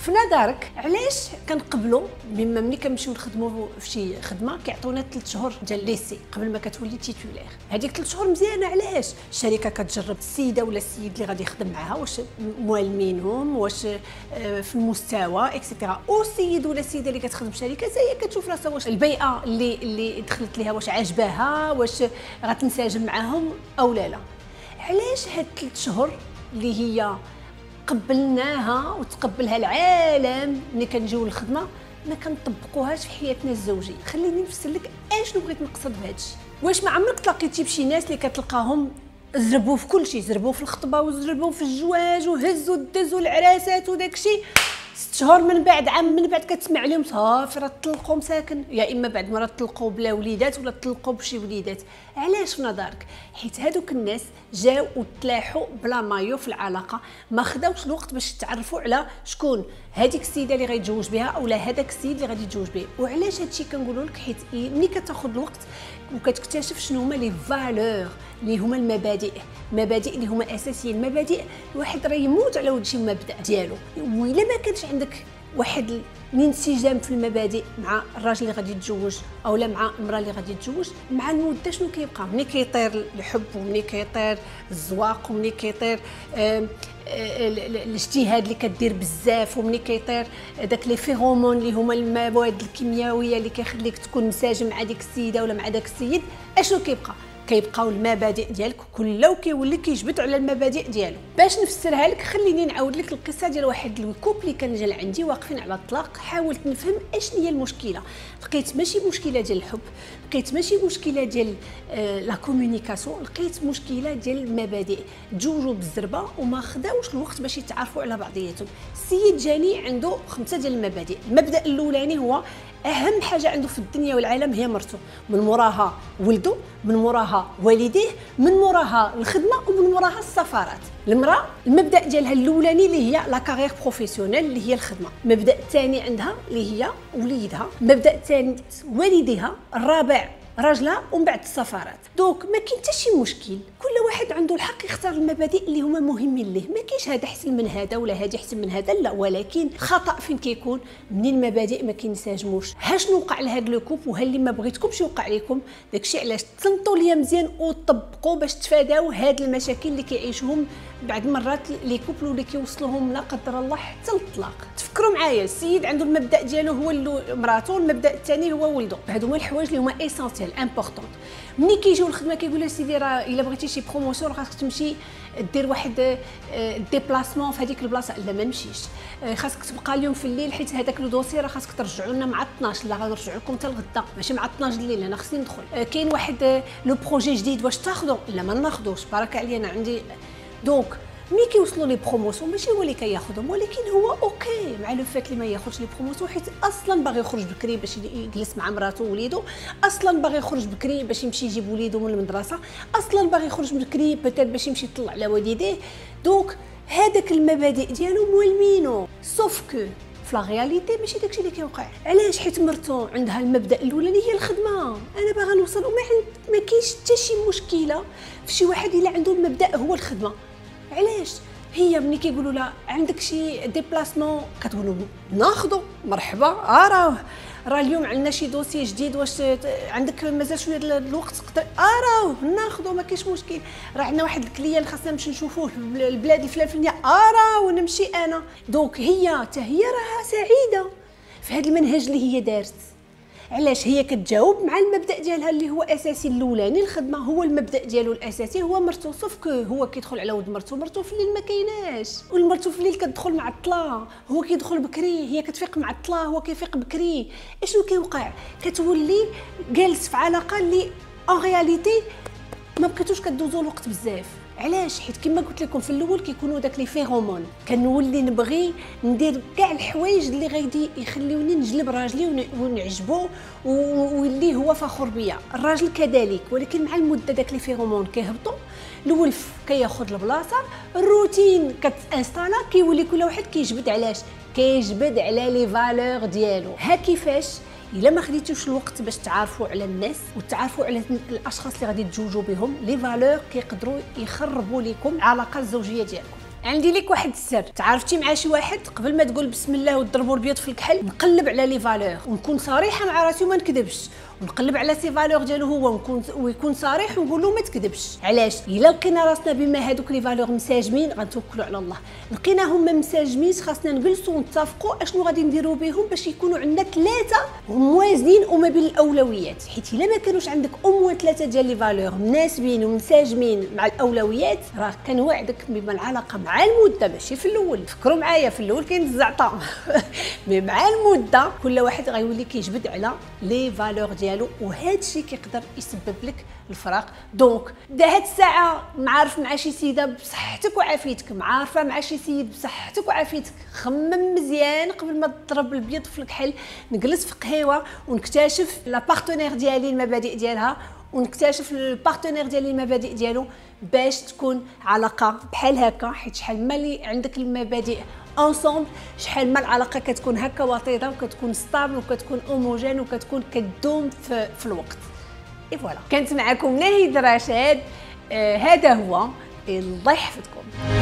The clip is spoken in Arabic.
في نظرك علاش كنقبلوا مما ملي كنمشيو نخدموا في شي خدمة كيعطونا 3 شهور ديال l'essai قبل ما كتولي titulaire هذيك 3 شهور مزيانة علاش؟ الشركة كتجرب السيدة ولا السيد اللي غادي يخدم معاها واش موالمينهم واش آه، في المستوى et cetera أو السيد ولا السيدة اللي كتخدم في شركة هي كتشوف راسها واش البيئة اللي اللي دخلت ليها واش عاجباها واش غتنسجم معاهم أو لا لا. علاش هاد 3 شهور اللي هي قبلناها وتقبلها العالم ملي كنجيو للخدمة ما كنطبقوهاش في حياتنا الزوجية. خليني نفسر لك أشنو بغيت نقصد بهذا الشيء واش ما عمرك تلاقيتي بشي ناس اللي كتلقاهم زربوا في كل شيء زربوا في الخطبة وزربوا في الزواج وهزوا دزوا العراسات وداك الشيء؟ ست شهور من بعد عام من بعد كتسمع عليهم صافي راه طلقوا مساكن. يا إما بعد ما طلقوا بلا وليدات ولا طلقوا بشي وليدات. علاش في نظرك؟ حيت هادوك الناس جاو وتلاحوا بلا مايو في العلاقة ما خداوش الوقت باش يتعرفوا على شكون. هذيك السيدة اللي غيتزوج بها اولا هذاك السيد اللي غادي يتزوج به. وعلاش هادشي كنقولوا لك؟ حيت ملي كتاخذ الوقت وكتكتشف شنو هما لي فالور اللي هما المبادئ. مبادئ اللي هما أساسيين. المبادئ الواحد راه يموت على ود شي مبدا ديالو. وإلا ما كانش عندك واحد الانسجام في المبادئ مع الراجل اللي غادي يتزوج أو لا مع المراه اللي غادي يتزوج مع المده شنو كيبقى؟ ملي كيطير الحب وملي كيطير الزواق وملي كيطير الاجتهاد اللي كدير بزاف وملي كيطير داك les phéromones اللي هما المواد الكيميائية اللي كيخليك تكون مساجم مع ديك السيدة ولا مع داك السيد أشنو كيبقى؟ كيبقاو المبادئ ديالك كل وكيولي كيجبد على المبادئ ديالو. باش نفسرها لك خليني نعاود لك القصة ديال واحد ال couple اللي كان جا عندي واقفين على الطلاق. حاولت نفهم اشنو هي المشكلة. لقيت ماشي مشكلة ديال الحب لقيت ماشي مشكلة ديال آه la communication لقيت مشكلة ديال المبادئ. تزوجوا بالزربة وما خداوش الوقت باش يتعرفوا على بعضياتهم. السيد جاني عنده خمسة ديال المبادئ. المبدأ الأولاني هو أهم حاجة عنده في الدنيا والعالم هي مرته. من موراها ولده من موراها والديه من موراها الخدمة ومن موراها السفارات. المرأة المبدأ ديالها الأولاني اللي هي la carrière professionnelle اللي هي الخدمة. المبدا الثاني عندها اللي هي وليدها. المبدا الثاني والديها. الرابع راجلها ومن بعد السفارات. donc ما كاين حتى شي مشكل. كل واحد عنده الحق يختار المبادئ اللي هما مهمين ليه. ما كاينش هذا أحسن من هذا ولا هذا أحسن من هذا لا. ولكن الخطا فين كيكون؟ منين المبادئ ما كينسجموش. ها شنو وقع لهاد le couple اللي ما بغيتكمش يوقع لكم داكشي علاش تصنتوا ليا مزيان وطبقوا باش تفاداو هاد المشاكل اللي كيعيشوهم. بعد مرات les couples اللي كيوصلوهم لا قدر الله حتى للطلاق. تفكروا معايا السيد عنده المبدأ ديالو هو مراته المبدا الثاني هو ولده. هادو هما الحوايج اللي هما essentiels importants ملي كيجيو الخدمه كيقول سيدي راه الا بغيتي شي promotion خاصك تمشي دير واحد déplacement في هذيك البلاصه لا ما نمشيش خاصك تبقى اليوم في الليل حيت هذاك le dossier راه خاصك ترجعوا لنا مع 12 لا غنرجعوا لكم حتى الغدا ماشي مع 12 الليل أنا خصني ندخل كاين واحد le projet جديد واش تاخذوا لا ما ناخذوش بارك عليا أنا عندي donc ملي كيوصلوا les promotions ماشي هو اللي كياخذهم ولكن هو OK مع le fait اللي ما ياخذش les promotions حيت أصلا باغي يخرج بكري باش يجلس مع مراته ووليدو أصلا باغي يخرج بكري باش يمشي يجيب وليدو من المدرسة أصلا باغي يخرج بكري peut-être باش يمشي يطلع على والديه. donc هذاك المبادئ ديالو normalement. sauf que في la réalité ماشي داكشي اللي كيوقع. علاش؟ حيت مرتو عندها المبدأ الأولاني هي الخدمة. أنا باغا نوصل وما ما كاينش حتى شي مشكلة في شي واحد إلا عنده المبدا هو الخدمة. علاش؟ هي ملي كيقولوا لها عندك شي déplacement كتقولوا ناخذو مرحبا آه راه راه اليوم عندنا شي dossier جديد واش عندك مازال شوية الوقت تقدر آه راه ناخذو ما كاينش مشكل. راه عندنا واحد ال client خاصنا نمشي نشوفوه البلاد الفلانيه آه راه ونمشي أنا. donc هي حتى هي راها سعيدة في هذا المنهج اللي هي دارت. علاش هي كتجاوب مع المبدأ ديالها اللي هو أساسي الأولاني. الخدمة هو المبدأ ديالو الأساسي هو مرتو ça fait que هو كيدخل على ود مرتو مرتو في الليل ما كايناش. والمرتو في الليل كتدخل معطلة هو كيدخل بكري هي كتفيق معطلة هو كيفيق بكري. اشنو كيوقع؟ كتولي جالس في علاقة اللي en réalité ما بقيتوش كدوزو الوقت بزاف. علاش؟ حيت كما قلت لكم في الأول كيكونوا داك les phéromones. كنولي نبغي ندير كاع الحوايج اللي غادي يخليوني نجلب راجلي ونعجبو واللي هو فخور بيا. الراجل كذلك ولكن مع المدة داك les phéromones كيهبطوا الولف كياخذ البلاصة الروتين كت installa كيولي كل واحد كيجبد علاش؟ كيجبد على les valeurs ديالو. ها كيفاش؟ إلا ما خديتوش الوقت باش تعرفوا على الناس وتعرفوا على الأشخاص اللي غادي تزوجوا بهم les valeurs كيقدروا يخربوا لكم العلاقه الزوجية ديالكم. عندي لك واحد السر تعرفتي مع شي واحد؟ قبل ما تقول بسم الله وتضربوا البيض في الكحل نقلب على les valeurs ونكون صريحة مع راسي وما نكذبش. ونقلب على ses valeurs ديالو هو ونكون ويكون صريح ونقول له ما تكذبش. علاش؟ إلا لقينا راسنا بما هذوك les valeurs مساجمين غنتوكلوا على الله. لقيناهم ما مساجمين خاصنا نجلسوا ونتفقوا أشنو غادي نديروا بهم باش يكونوا عندنا ثلاثة موازنين وما بين الأولويات. حيت إلا ما كانوش عندك أو ثلاثة ديال les valeurs مناسبين ومساجمين مع الأولويات راه كنوعدك بما العلاقة مع المدة. ماشي في الأول. فكروا معايا في الأول كاين الزعطه mais مع المدة كل واحد غيولي كيجبد على les valeurs ديال ديالو وهذا الشيء كيقدر يسبب لك الفراق. donc هاد الساعة معارف مع شي سيدة بصحتك وعافيتك. معارفة مع شي سيد بصحتك وعافيتك. خمم مزيان قبل ما تضرب البيض في الكحل. نجلس في قهيوة ونكتشف la partenaire ديالي المبادئ ديالها. ونكتشف ال partenaire ديالي المبادئ ديالو باش تكون علاقة بحال هكا حيت شحال ما اللي عندك المبادئ ensemble شحال ما العلاقة كتكون هكا وطيدة وكتكون stable وكتكون homogène وكتكون كدوم في, في الوقت. اي فوالا كانت معكم نهيد رشاد. آه هذا هو. الله يحفظكم.